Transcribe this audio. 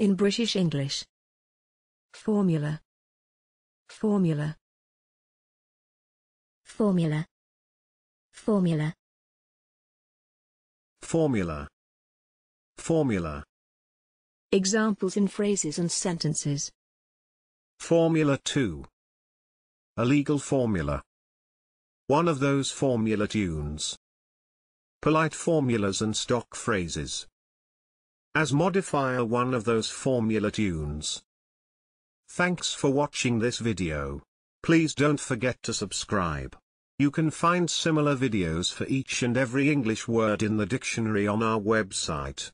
In British English. Formula. Formula. Formula. Formula. Formula. Formula. Examples in phrases and sentences. Formula 2. A legal formula. One of those formula tunes. Polite formulas and stock phrases. As modifier one of those formula tunes. Thanks for watching this video. Please don't forget to subscribe. You can find similar videos for each and every English word in the dictionary on our website.